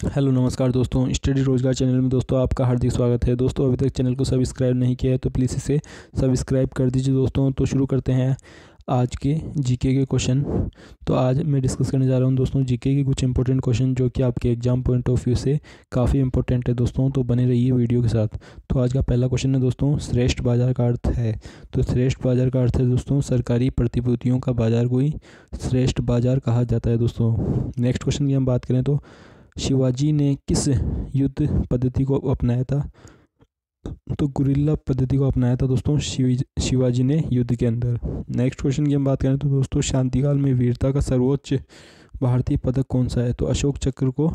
Hello, नमस्कार दोस्तों। Study रोज़गार चैनल में दोस्तों आपका हार्दिक स्वागत है। दोस्तों, अभी तक चैनल को सब्सक्राइब नहीं किया है तो प्लीज़ इसे सब्सक्राइब कर दीजिए दोस्तों। तो शुरू करते हैं आज के जीके के क्वेश्चन। तो आज मैं डिस्कस करने जा रहा हूँ दोस्तों जीके के कुछ इंपॉर्टेंट क्वेश्चन जो कि आपके एग्ज़ाम पॉइंट ऑफ़ व्यू से काफ़ी इंपॉर्टेंट है दोस्तों। तो बने रहिए वीडियो के साथ। तो आज का पहला क्वेश्चन है दोस्तों, श्रेष्ठ बाज़ार का अर्थ है। तो श्रेष्ठ बाज़ार का अर्थ है दोस्तों, सरकारी प्रतिभूतियों का बाज़ार कोई श्रेष्ठ बाज़ार कहा जाता है दोस्तों। नेक्स्ट क्वेश्चन की हम बात करें तो शिवाजी ने किस युद्ध पद्धति को अपनाया था? तो गुरिल्ला पद्धति को अपनाया था दोस्तों शिवाजी ने युद्ध के अंदर। नेक्स्ट क्वेश्चन की हम बात करें तो दोस्तों शांतिकाल में वीरता का सर्वोच्च भारतीय पदक कौन सा है? तो अशोक चक्र को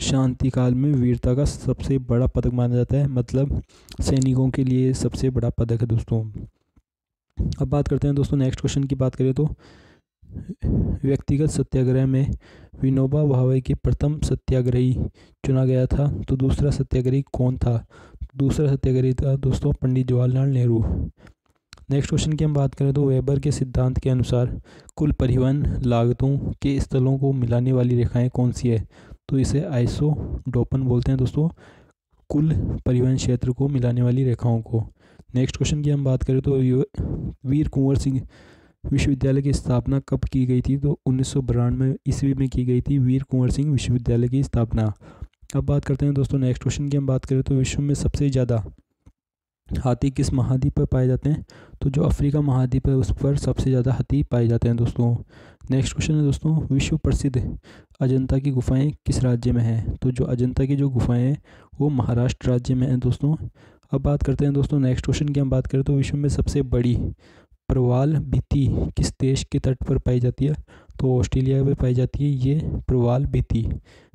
शांतिकाल में वीरता का सबसे बड़ा पदक माना जाता है। मतलब सैनिकों के लिए सबसे बड़ा पदक है दोस्तों। अब बात करते हैं दोस्तों नेक्स्ट क्वेश्चन की बात करें तो व्यक्तिगत सत्याग्रह में विनोबा भावे के प्रथम सत्याग्रही चुना गया था तो दूसरा सत्याग्रही कौन था? दूसरा सत्याग्रही था दोस्तों पंडित जवाहरलाल नेहरू। नेक्स्ट क्वेश्चन की हम बात करें तो वेबर के सिद्धांत के अनुसार कुल परिवहन लागतों के स्थलों को मिलाने वाली रेखाएँ कौन सी है? तो इसे आइसो डोपन बोलते हैं दोस्तों। कुल परिवहन क्षेत्र को मिलाने वाली रेखाओं को। नेक्स्ट क्वेश्चन की हम बात करें तो वीर कुंवर सिंह विश्वविद्यालय की स्थापना कब की गई थी? तो उन्नीस सौ बानवे ईस्वी में की गई थी वीर कुंवर सिंह विश्वविद्यालय की स्थापना। अब बात करते हैं दोस्तों नेक्स्ट क्वेश्चन की हम बात करें तो विश्व में सबसे ज़्यादा हाथी किस महाद्वीप पर पाए जाते हैं? तो जो अफ्रीका महाद्वीप है उस पर सबसे ज़्यादा हाथी पाए जाते हैं दोस्तों। नेक्स्ट क्वेश्चन है दोस्तों, विश्व प्रसिद्ध अजंता की गुफाएँ किस राज्य में हैं? तो जो अजंता की जो गुफाएँ हैं, वो महाराष्ट्र राज्य में हैं दोस्तों। अब बात करते हैं दोस्तों नेक्स्ट क्वेश्चन की हम बात करें तो विश्व में सबसे बड़ी प्रवाल भीति किस देश के तट पर पाई जाती है? तो ऑस्ट्रेलिया में पाई जाती है ये प्रवाल भीति।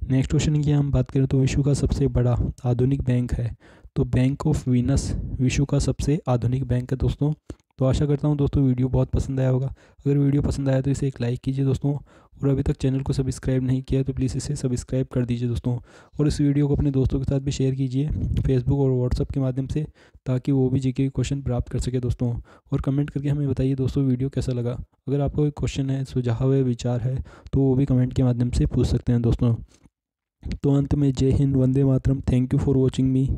नेक्स्ट क्वेश्चन की हम बात करें तो विश्व का सबसे बड़ा आधुनिक बैंक है। तो बैंक ऑफ़ वीनस विश्व का सबसे आधुनिक बैंक है दोस्तों। तो आशा करता हूँ दोस्तों वीडियो बहुत पसंद आया होगा। अगर वीडियो पसंद आया तो इसे एक लाइक कीजिए दोस्तों और अभी तक चैनल को सब्सक्राइब नहीं किया तो प्लीज़ इसे सब्सक्राइब कर दीजिए दोस्तों और इस वीडियो को अपने दोस्तों के साथ भी शेयर कीजिए फेसबुक और व्हाट्सअप के माध्यम से ताकि वो भी जी के क्वेश्चन प्राप्त कर सके दोस्तों और कमेंट करके हमें बताइए दोस्तों वीडियो कैसा लगा। अगर आपका कोई क्वेश्चन है, सुझाव है, विचार है तो वो भी कमेंट के माध्यम से पूछ सकते हैं दोस्तों। तो अंत में जय हिंद, वंदे मातरम। Thank you for watching me.